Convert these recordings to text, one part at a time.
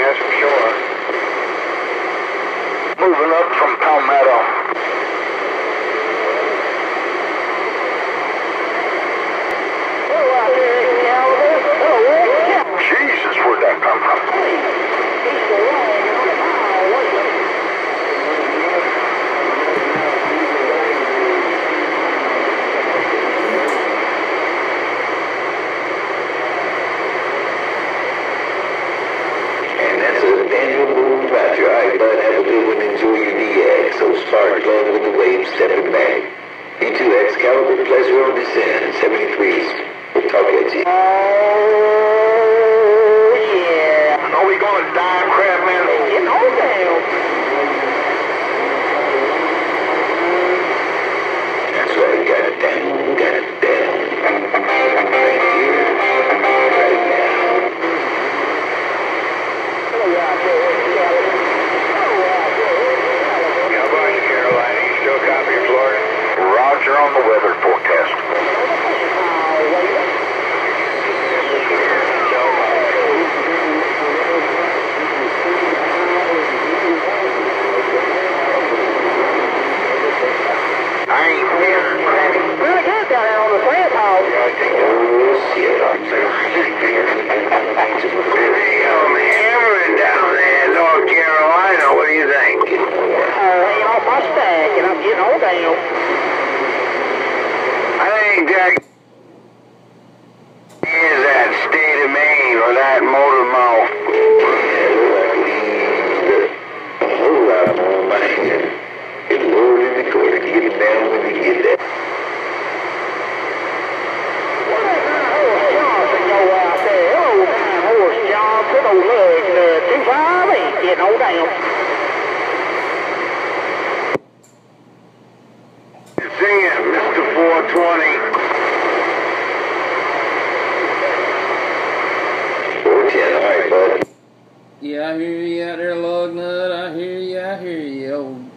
that's for sure. Moving up from Palmetto. Jesus, where'd that come from? And that's a Daniel Boone Roger. All right, bud, have a good one. Enjoy your DX. So spark plug with the wave stepping back. E2 Excalibur, pleasure on descent. 73s. We'll talk at you. Oh, yeah. Are we going to die, crab man? You know damn. That's right. Got it down. Got it down. Right here. Right now. How about you, Carolina? You still copy Florida? Roger on the weather forecast. I ain't here. Really good down there on the sand house. Oh, shit. I'm Hell, man, hammering down there in North Carolina. What do you think? Uh, laying off my stack, and I'm getting old down. I think that is that state of Maine or that motor mouth. a whole lot more money. Get lowered in the quarter. Get it down when you get that. What that nine horse Johnson go out there? Old nine horse Johnson, old lug nut, two five eight, getting old down. Sing it, Mr. 420. Four ten. All right, bud. Yeah, I hear you out there, lug nut. I hear you, I hear you. Old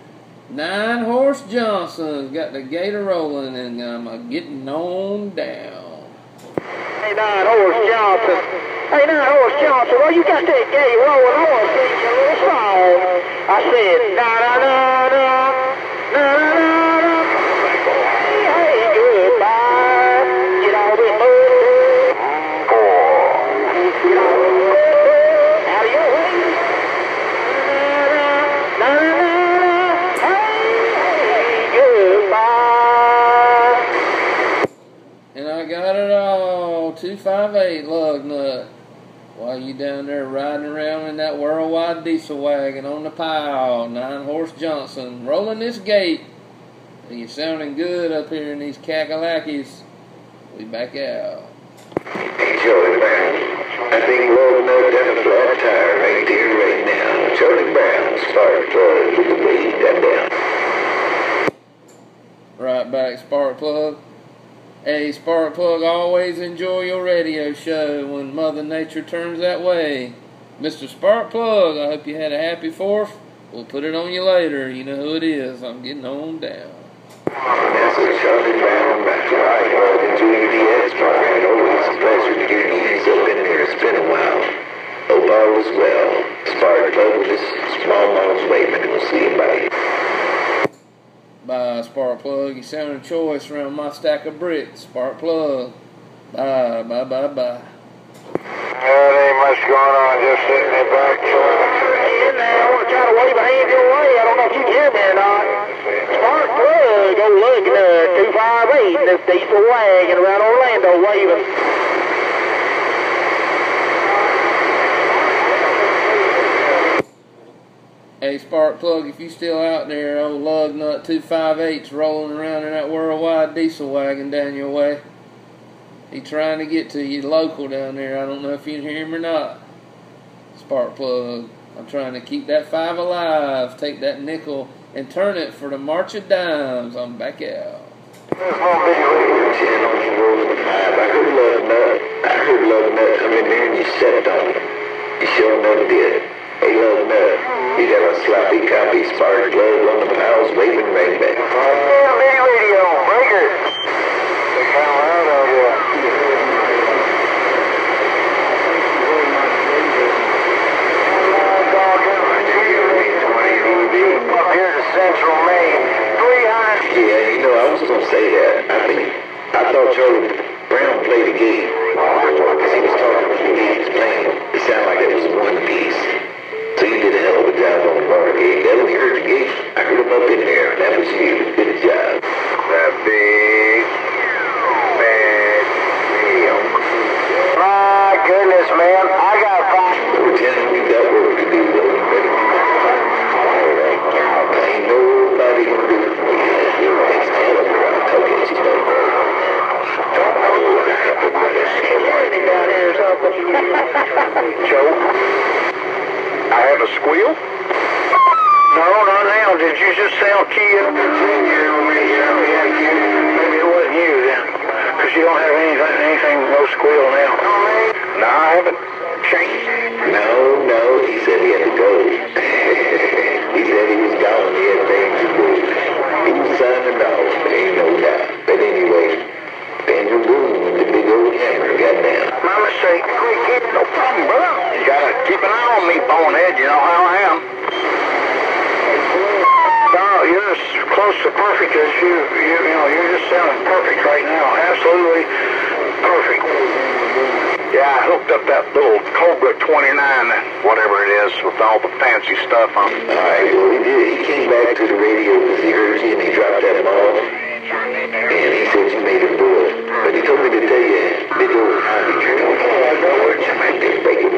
nine horse Johnson's got the gator rolling, and I'm uh, getting on down. Hey, nine horse Johnson. Hey, nine horse Johnson, well, you got that gate rolling. To sing you little song. I said, na na na, na got it all. 258 lug nut. While you down there riding around in that worldwide diesel wagon on the pile, nine horse Johnson, rolling this gate. And you're sounding good up here in these Kakalakis. We back out. Charlie Brown. I think Lord Nut down a flat tire right there, right now. Charlie Brown, spark plug with the that down. Right back, Spark Plug. Hey, Spark Plug, always enjoy your radio show when Mother Nature turns that way. Mr. Spark Plug, I hope you had a happy fourth. We'll put it on you later. You know who it is. I'm getting on down. Hope all is well. Spark plug this small mom's waving and we'll see you bye. Bye, Spark Plug. You sounded choice around my stack of bricks. Spark Plug. Bye, bye, bye, bye. There ain't much going on, just sitting there back in there. I want to try to wave a hand your way. I don't know if you can hear me or not. Spark plug, old lug nut, 258, this diesel wagon around Orlando waving. Hey, Spark Plug, if you still out there, old lug nut 258's rolling around in that worldwide diesel wagon down your way. He trying to get to you local down there. I don't know if you can hear him or not. Spark Plug, I'm trying to keep that five alive. Take that nickel and turn it for the march of dimes. I'm back out. Ten on the roll with five. I heard Love Nut. I heard Nut come in there and you stepped on it. You sure never did. Hey, Love Nut, you got a sloppy copy spark plug on the pals waving right back. Yeah, big radio, breaker. They come around out here. thought Charlie Brown played a game. Because he was talking when the game was playing. It sounded like it was one piece. So you did a hell of a job on the bar game. That when you heard the game, I heard him up in there. That was you. Good job. That big, bad deal. My goodness, man. I got five. Over 10, you got work to do, though. You better do that. Cause ain't nobody gonna do it for you. Excalibur. I'll tell you, you know. Don't know what happened, but it's Standing down here or something. Joe, I have a squeal? No, not now. Did you just sound kid? Maybe it wasn't you then. You don't have anything, anything, no squeal now. No, I haven't changed. No, no, he said he had to go. he said he was gone, he had things to do. He was signing off, ain't no doubt. But anyway, Daniel Boone with the big old hammer got down. My mistake. No problem, brother. You gotta keep an eye on me, bonehead. You know how I am. No, you're as close to perfect as you, you, you know, you're just sounding perfect right now. Absolutely perfect. Yeah, I hooked up that little Cobra 29, whatever it is, with all the fancy stuff on it. All right, well, he did. He came back to the radio because he heard you and he dropped that ball. And he said you made him do it. But he told me to tell you, big old Harvey Joe, Lord, you might be breaking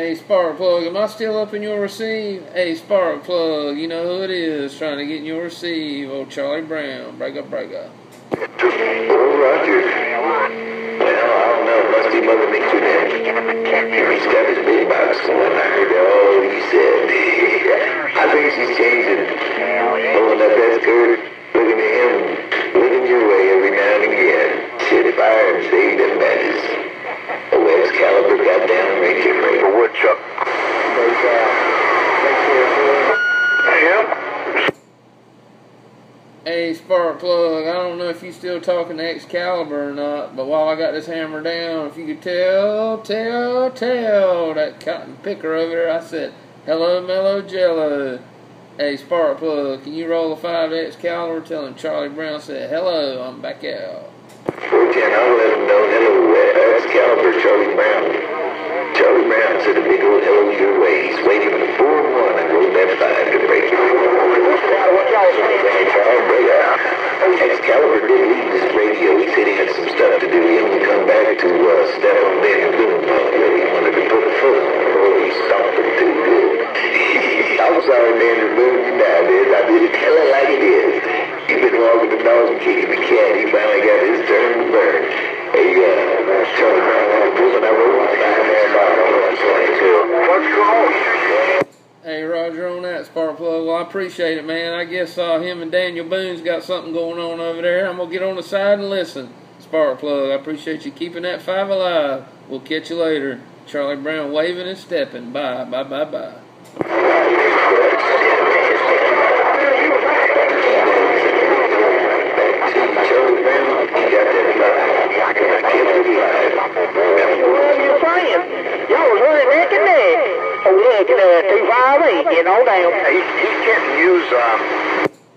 Hey, Spark Plug, am I still up in your receive? Hey, Spark Plug, you know who it is trying to get in your receive. Oh, Charlie Brown. Break up, break up. Oh, Roger. Well, I don't know. Must be Mother Nature then. He's got his big box going. I heard all you said. Hey, Spark Plug, I don't know if you still talking to Excalibur or not, but while I got this hammer down, if you could tell, tell, tell that cotton picker over there, I said, hello, mellow jello. Hey, Spark Plug, can you roll a 5 Excalibur telling Charlie Brown said, hello, I'm back out. 410, I'll let him know. Hello, Excalibur, Charlie Brown. Charlie Brown said a big old hello your way. He's waiting for 4-1 and rolled that 5 to break it. What y'all saying? Charlie Breaker. Excalibur did leave his radio. He said he had some stuff to do. He only come back to uh, step on Daniel Boone. Uh, he wanted to put a foot on him. Oh, he stomped him too good. I'm sorry, Daniel Boone. You it is. I just tell it like it is. You've been walking the dog and kicking the cat. He finally got his turn to burn. Hey, uh, Charlie Brown had a prison. I rolled my five there. What's wrong? Hey, Roger, on that Spark Plug. Well, I appreciate it, man. I guess uh, him and Daniel Boone's got something going on over there. I'm gonna get on the side and listen. Spark Plug, I appreciate you keeping that five alive. We'll catch you later. Charlie Brown waving and stepping. Bye, bye, bye, bye. Charlie Brown, he got that five. I kept it alive. What are you saying? Y'all was running neck and neck. Oh, look, uh, 258, you know, down. He, he can't use,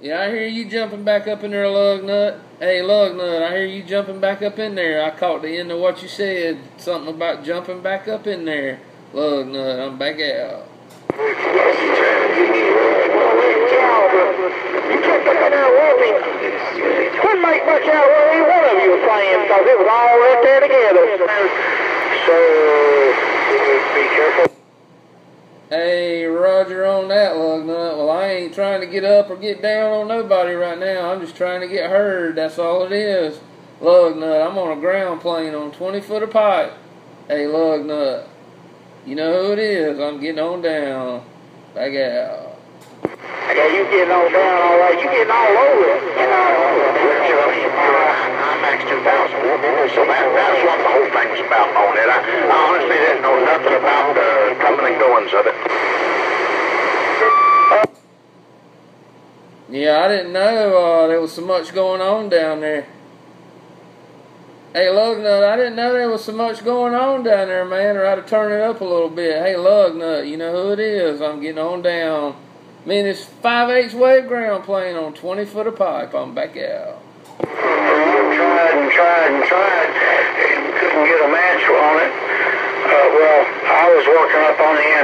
Yeah, I hear you jumping back up in there, Lug Nut. Hey, Lug Nut, I hear you jumping back up in there. I caught the end of what you said. Something about jumping back up in there. Lug Nut, I'm back out. You can't put that out walking. Couldn't make much out any one of you was saying because it was all right there together. So, be careful. Hey, Roger on that, Lug Nut. Well, I ain't trying to get up or get down on nobody right now. I'm just trying to get heard. That's all it is. Lug Nut, I'm on a ground plane on 20 foot of pipe. Hey, Lug Nut, you know who it is. I'm getting on down. Back out. Yeah, you getting on down all right. You getting all over it. You know. IMAX 2000. So that, that's what the whole thing's about on it. I, I honestly didn't know nothing about the coming and goings of it. Yeah, I didn't know uh, there was so much going on down there. Hey, Lugnut, I didn't know there was so much going on down there, man, or I'd have turned it up a little bit. Hey, Lugnut, you know who it is. I'm getting on down. Me and this 5 8 wave ground plane on 20 foot of pipe. I'm back out. tried and tried and tried and couldn't get a match on it. Uh, well, I was working up on the antenna.